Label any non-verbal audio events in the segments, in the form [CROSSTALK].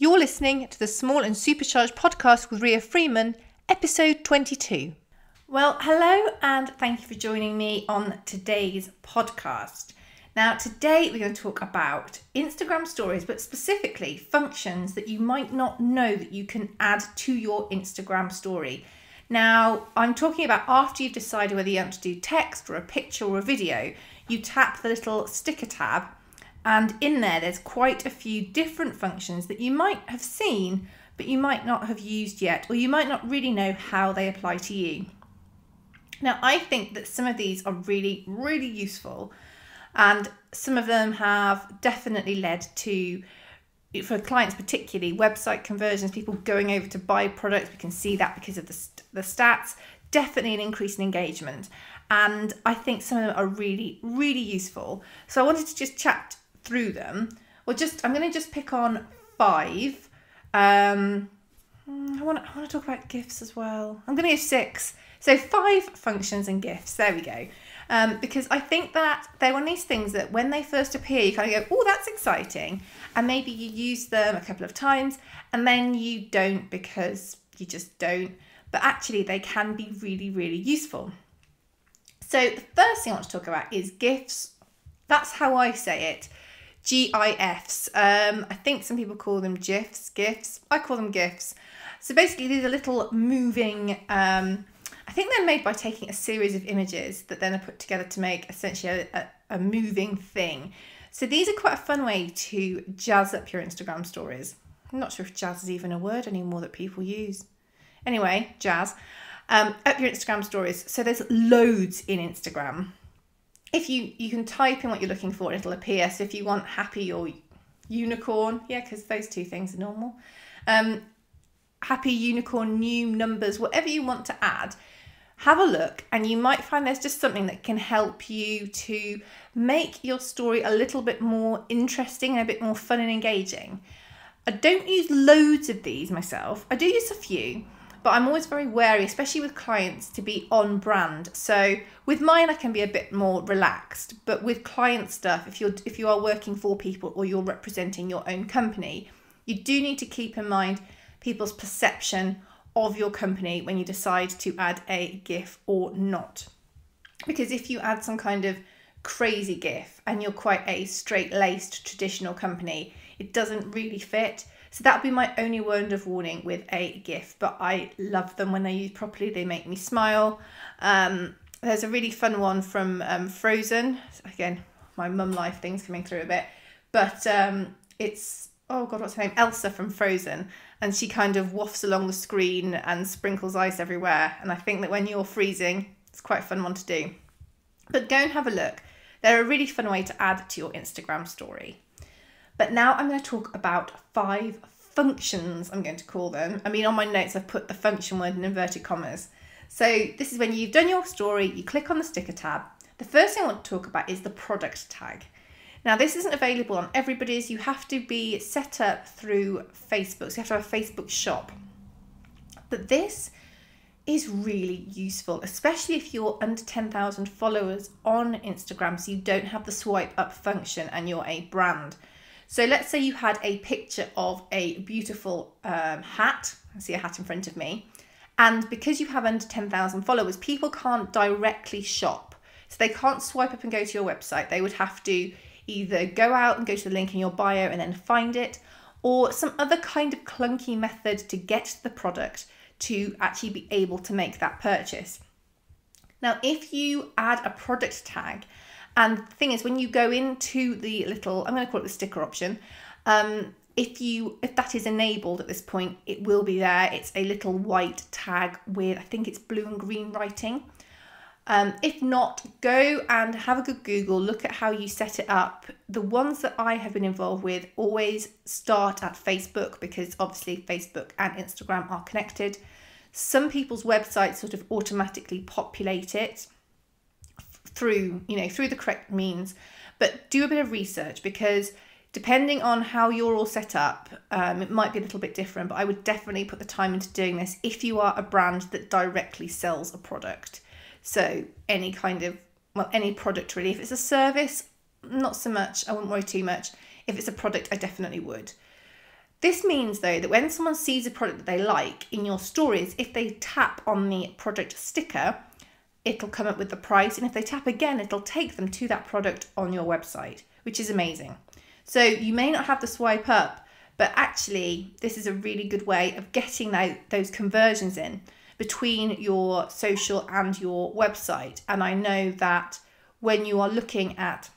You're listening to the Small and Supercharged podcast with Rhea Freeman, episode 22. Well, hello, and thank you for joining me on today's podcast. Now, today we're going to talk about Instagram stories, but specifically functions that you might not know that you can add to your Instagram story. Now, I'm talking about after you've decided whether you want to do text or a picture or a video, you tap the little sticker tab and in there, there's quite a few different functions that you might have seen, but you might not have used yet, or you might not really know how they apply to you. Now, I think that some of these are really, really useful, and some of them have definitely led to, for clients particularly, website conversions, people going over to buy products. We can see that because of the, the stats, definitely an increase in engagement. And I think some of them are really, really useful. So I wanted to just chat through them. Well, just I'm going to just pick on five. Um, I want I want to talk about GIFs as well. I'm going to give six. So five functions and GIFs. There we go. Um, because I think that they're one of these things that when they first appear, you kind of go, "Oh, that's exciting," and maybe you use them a couple of times, and then you don't because you just don't. But actually, they can be really, really useful. So the first thing I want to talk about is GIFs. That's how I say it. GIFs. Um, I think some people call them GIFs, GIFs. I call them GIFs. So basically, these are little moving. Um, I think they're made by taking a series of images that then are put together to make essentially a, a, moving thing. So these are quite a fun way to jazz up your Instagram stories. I'm not sure if jazz is even a word anymore that people use. Anyway, jazz. Um, up your Instagram stories. So there's loads in Instagram if you you can type in what you're looking for it'll appear. So if you want happy or unicorn yeah because those two things are normal. Um happy unicorn new numbers whatever you want to add have a look and you might find there's just something that can help you to make your story a little bit more interesting and a bit more fun and engaging. I don't use loads of these myself. I do use a few but I'm always very wary, especially with clients, to be on brand. So with mine, I can be a bit more relaxed, but with client stuff, if you're if you are working for people or you're representing your own company, you do need to keep in mind people's perception of your company when you decide to add a GIF or not. Because if you add some kind of crazy GIF and you're quite a straight laced traditional company, it doesn't really fit. So that would be my only word of warning with a GIF, but I love them when they're used properly. They make me smile. Um, there's a really fun one from um, Frozen. Again, my mum life things coming through a bit, but um, it's oh god, what's her name? Elsa from Frozen, and she kind of wafts along the screen and sprinkles ice everywhere. And I think that when you're freezing, it's quite a fun one to do. But go and have a look. They're a really fun way to add to your Instagram story. But now I'm going to talk about five functions, I'm going to call them. I mean, on my notes, I've put the function word in inverted commas. So this is when you've done your story, you click on the sticker tab. The first thing I want to talk about is the product tag. Now, this isn't available on everybody's. You have to be set up through Facebook. So you have to have a Facebook shop. But this is really useful, especially if you're under 10,000 followers on Instagram, so you don't have the swipe up function and you're a brand. So let's say you had a picture of a beautiful um, hat. I see a hat in front of me. And because you have under 10,000 followers, people can't directly shop. So they can't swipe up and go to your website. They would have to either go out and go to the link in your bio and then find it, or some other kind of clunky method to get the product to actually be able to make that purchase. Now, if you add a product tag and the thing is, when you go into the little, I'm going to call it the sticker option, um, if you if that is enabled at this point, it will be there. It's a little white tag with I think it's blue and green writing. Um, if not, go and have a good Google, look at how you set it up. The ones that I have been involved with always start at Facebook because obviously Facebook and Instagram are connected. Some people's websites sort of automatically populate it through, you know, through the correct means. But do a bit of research because depending on how you're all set up, um, it might be a little bit different. But I would definitely put the time into doing this if you are a brand that directly sells a product. So any kind of well, any product really. If it's a service, not so much. I wouldn't worry too much. If it's a product, I definitely would. This means though that when someone sees a product that they like in your stories, if they tap on the product sticker, it'll come up with the price. And if they tap again, it'll take them to that product on your website, which is amazing. So you may not have the swipe up, but actually, this is a really good way of getting those conversions in between your social and your website. And I know that when you are looking at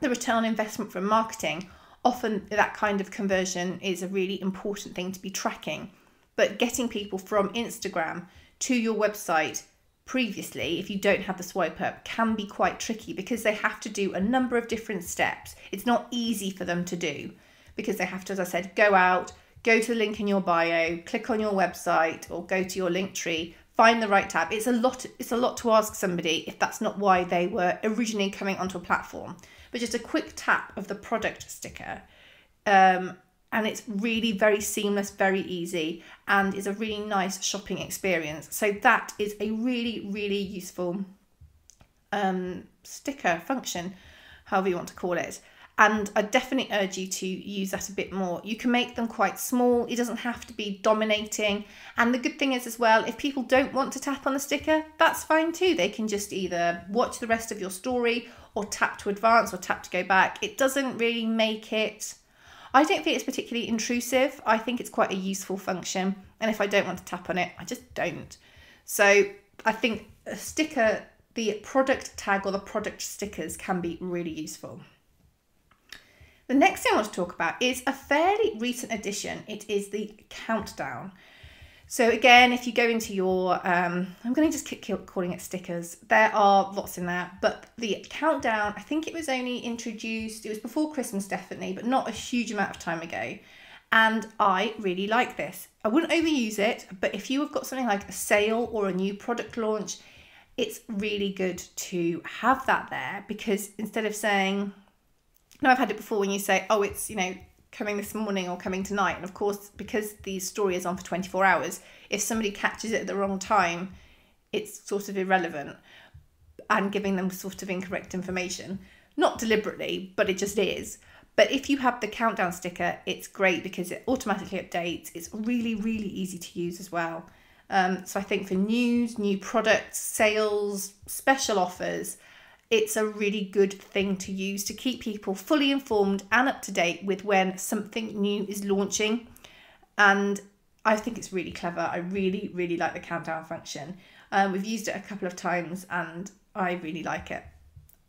the return on investment from marketing, often that kind of conversion is a really important thing to be tracking. But getting people from Instagram to your website previously, if you don't have the swipe up, can be quite tricky because they have to do a number of different steps. It's not easy for them to do because they have to, as I said, go out, go to the link in your bio, click on your website, or go to your link tree, find the right tab. It's a lot. It's a lot to ask somebody if that's not why they were originally coming onto a platform. But just a quick tap of the product sticker um, and it's really very seamless, very easy, and is a really nice shopping experience. So that is a really, really useful um, sticker function, however you want to call it. And I definitely urge you to use that a bit more. You can make them quite small, it doesn't have to be dominating. And the good thing is, as well, if people don't want to tap on the sticker, that's fine too. They can just either watch the rest of your story or tap to advance or tap to go back. It doesn't really make it I don't think it's particularly intrusive. I think it's quite a useful function. And if I don't want to tap on it, I just don't. So I think a sticker, the product tag or the product stickers can be really useful. The next thing I want to talk about is a fairly recent addition. It is the countdown. So again, if you go into your, um, I'm going to just keep calling it stickers. There are lots in there, but the countdown, I think it was only introduced, it was before Christmas definitely, but not a huge amount of time ago. And I really like this. I wouldn't overuse it, but if you have got something like a sale or a new product launch, it's really good to have that there because instead of saying, no, I've had it before when you say, oh, it's, you know, coming this morning or coming tonight. And of course, because the story is on for 24 hours, if somebody catches it at the wrong time, it's sort of irrelevant and giving them sort of incorrect information. Not deliberately, but it just is. But if you have the countdown sticker, it's great because it automatically updates. It's really, really easy to use as well. Um, so I think for news, new products, sales, special offers, it's a really good thing to use to keep people fully informed and up to date with when something new is launching. And I think it's really clever. I really, really like the countdown function. Um, we've used it a couple of times and I really like it.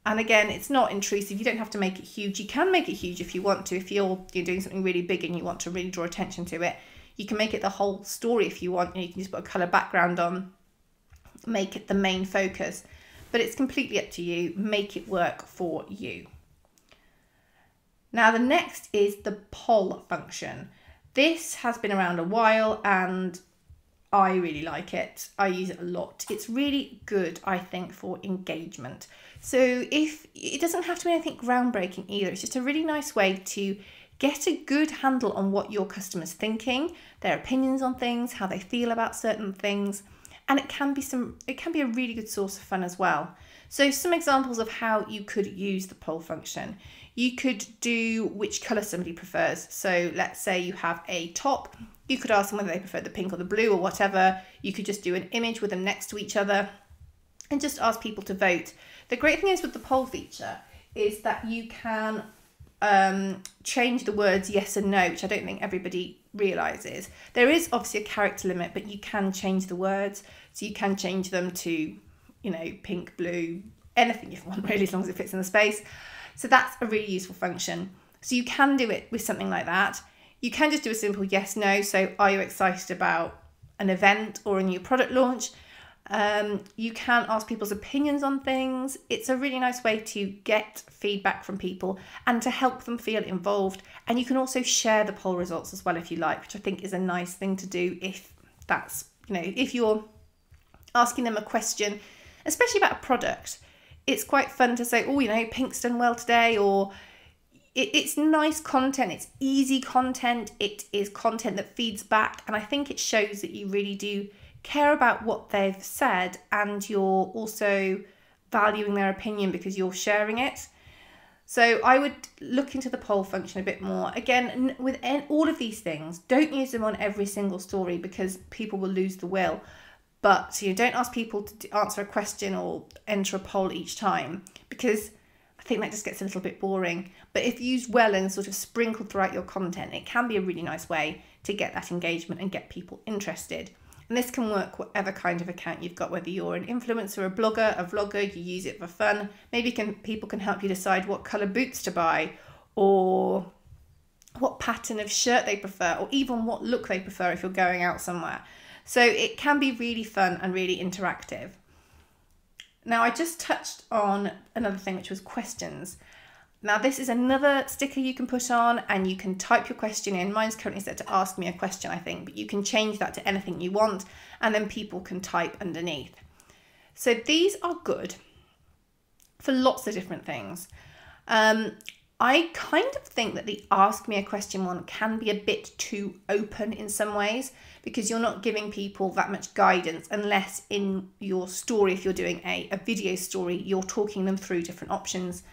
And again, it's not intrusive. You don't have to make it huge. You can make it huge if you want to. If you're you're doing something really big and you want to really draw attention to it, you can make it the whole story if you want. You can just put a color background on, make it the main focus but it's completely up to you. Make it work for you. Now, the next is the poll function. This has been around a while and I really like it. I use it a lot. It's really good, I think, for engagement. So if it doesn't have to be anything groundbreaking either, it's just a really nice way to get a good handle on what your customers thinking, their opinions on things, how they feel about certain things, and it can be some it can be a really good source of fun as well. So some examples of how you could use the poll function. You could do which colour somebody prefers. So let's say you have a top, you could ask them whether they prefer the pink or the blue or whatever. You could just do an image with them next to each other and just ask people to vote. The great thing is with the poll feature is that you can um, change the words yes and no, which I don't think everybody realizes. There is obviously a character limit, but you can change the words. So you can change them to, you know, pink, blue, anything you [LAUGHS] want, really, as long as it fits in the space. So that's a really useful function. So you can do it with something like that. You can just do a simple yes, no. So are you excited about an event or a new product launch? Um, you can ask people's opinions on things. It's a really nice way to get feedback from people and to help them feel involved. And you can also share the poll results as well if you like, which I think is a nice thing to do if that's, you know, if you're asking them a question, especially about a product. It's quite fun to say, oh, you know, pink's done well today, or it, it's nice content, it's easy content, it is content that feeds back. And I think it shows that you really do care about what they've said and you're also valuing their opinion because you're sharing it. So I would look into the poll function a bit more. Again, with all of these things, don't use them on every single story because people will lose the will. But you know, don't ask people to answer a question or enter a poll each time because I think that just gets a little bit boring. But if used well and sort of sprinkled throughout your content, it can be a really nice way to get that engagement and get people interested. And this can work whatever kind of account you've got, whether you're an influencer, a blogger, a vlogger, you use it for fun. Maybe can people can help you decide what colour boots to buy or what pattern of shirt they prefer or even what look they prefer if you're going out somewhere. So it can be really fun and really interactive. Now I just touched on another thing which was questions. Now this is another sticker you can put on and you can type your question in. Mine's currently set to ask me a question, I think, but you can change that to anything you want and then people can type underneath. So these are good for lots of different things. Um, I kind of think that the ask me a question one can be a bit too open in some ways because you're not giving people that much guidance unless in your story, if you're doing a, a video story, you're talking them through different options.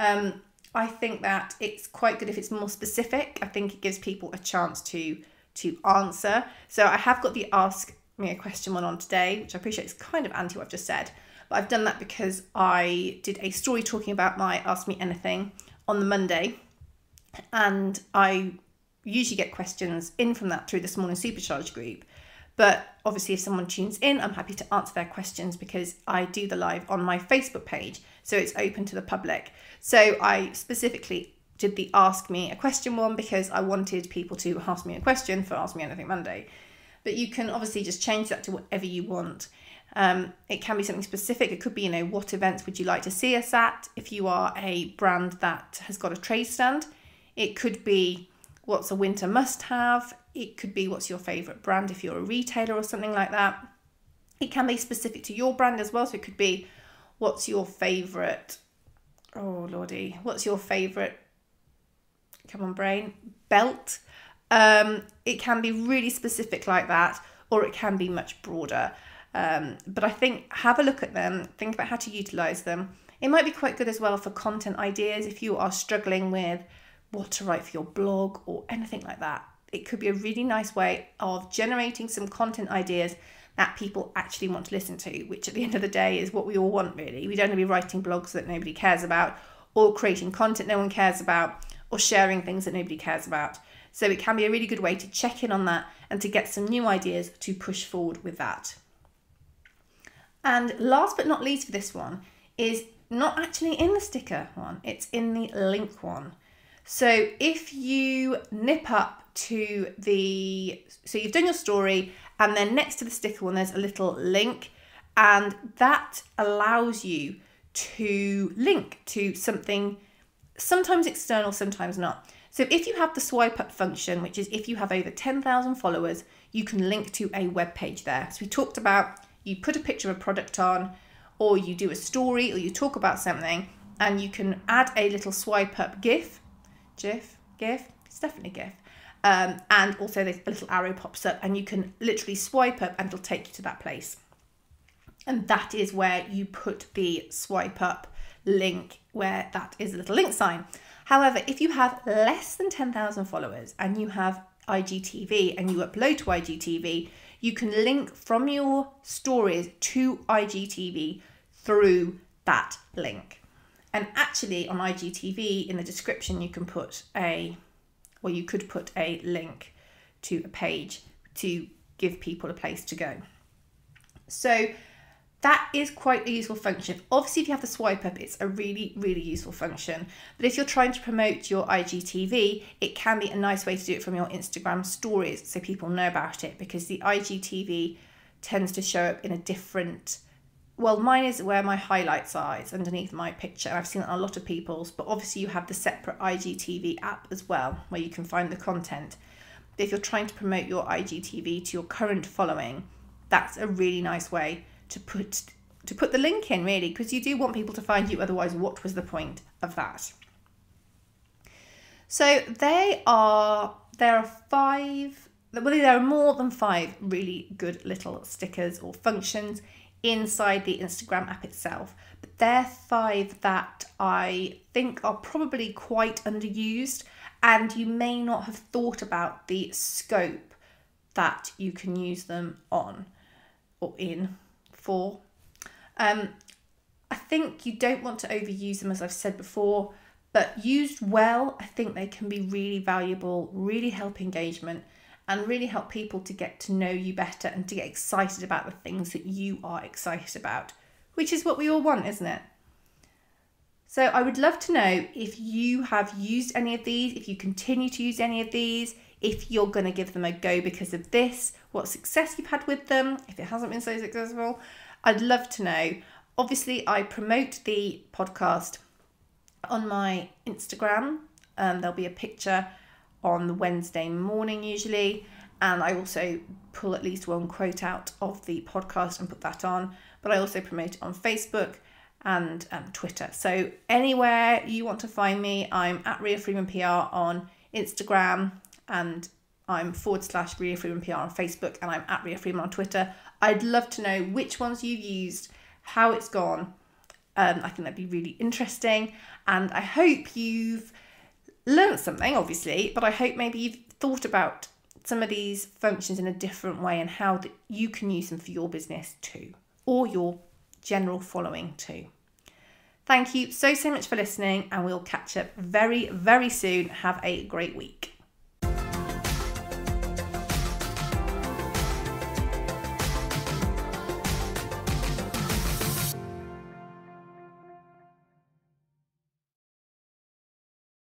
Um, I think that it's quite good if it's more specific. I think it gives people a chance to to answer. So I have got the ask me a question one on today, which I appreciate is kind of anti what I've just said. But I've done that because I did a story talking about my Ask Me Anything on the Monday. And I usually get questions in from that through the Small and Supercharged group. But obviously, if someone tunes in, I'm happy to answer their questions because I do the live on my Facebook page. So it's open to the public. So I specifically did the ask me a question one because I wanted people to ask me a question for Ask Me Anything Monday. But you can obviously just change that to whatever you want. Um, it can be something specific. It could be, you know, what events would you like to see us at if you are a brand that has got a trade stand. It could be what's a winter must have. It could be what's your favourite brand if you're a retailer or something like that. It can be specific to your brand as well. So it could be what's your favourite oh lordy, what's your favourite? Come on, brain belt. Um, it can be really specific like that, or it can be much broader. Um, but I think have a look at them, think about how to utilize them. It might be quite good as well for content ideas if you are struggling with what to write for your blog or anything like that. It could be a really nice way of generating some content ideas that people actually want to listen to, which at the [LAUGHS] end of the day is what we all want, really. We don't want to be writing blogs that nobody cares about, or creating content no one cares about, or sharing things that nobody cares about. So it can be a really good way to check in on that and to get some new ideas to push forward with that. And last but not least for this one is not actually in the sticker one, it's in the link one. So if you nip up to the, so you've done your story and then next to the sticker one, there's a little link, and that allows you to link to something, sometimes external, sometimes not. So if you have the swipe up function, which is if you have over 10,000 followers, you can link to a web page there. So we talked about you put a picture of a product on, or you do a story, or you talk about something, and you can add a little swipe up GIF, GIF, GIF, it's definitely GIF, um, and also this little arrow pops up and you can literally swipe up and it'll take you to that place. And that is where you put the swipe up link where that is a little link sign. However, if you have less than 10,000 followers and you have IGTV and you upload to IGTV, you can link from your stories to IGTV through that link. And actually, on IGTV, in the description, you can put a or you could put a link to a page to give people a place to go. So that is quite a useful function. Obviously, if you have the swipe up, it's a really, really useful function. But if you're trying to promote your IGTV, it can be a nice way to do it from your Instagram stories so people know about it because the IGTV tends to show up in a different well, mine is where my highlights are. It's underneath my picture. I've seen a lot of people's, but obviously you have the separate IGTV app as well, where you can find the content. If you're trying to promote your IGTV to your current following, that's a really nice way to put to put the link in, really, because you do want people to find you. Otherwise, what was the point of that? So they are there are five. Well, there are more than five really good little stickers or functions inside the Instagram app itself. But they're five that I think are probably quite underused, and you may not have thought about the scope that you can use them on or in for. Um, I think you don't want to overuse them, as I've said before, but used well, I think they can be really valuable, really help engagement, and really help people to get to know you better and to get excited about the things that you are excited about, which is what we all want, isn't it? So I would love to know if you have used any of these, if you continue to use any of these, if you're going to give them a go because of this, what success you've had with them, if it hasn't been so successful. I'd love to know. Obviously, I promote the podcast on my Instagram. Um, there'll be a picture on the Wednesday morning usually, and I also pull at least one quote out of the podcast and put that on. But I also promote it on Facebook and um, Twitter. So anywhere you want to find me, I'm at Rhea Freeman PR on Instagram and I'm forward slash Rhea Freeman PR on Facebook and I'm at Rhea Freeman on Twitter. I'd love to know which ones you've used, how it's gone. Um, I think that'd be really interesting. And I hope you've learned something, obviously, but I hope maybe you've thought about some of these functions in a different way and how that you can use them for your business too, or your general following too. Thank you so, so much for listening, and we'll catch up very, very soon. Have a great week.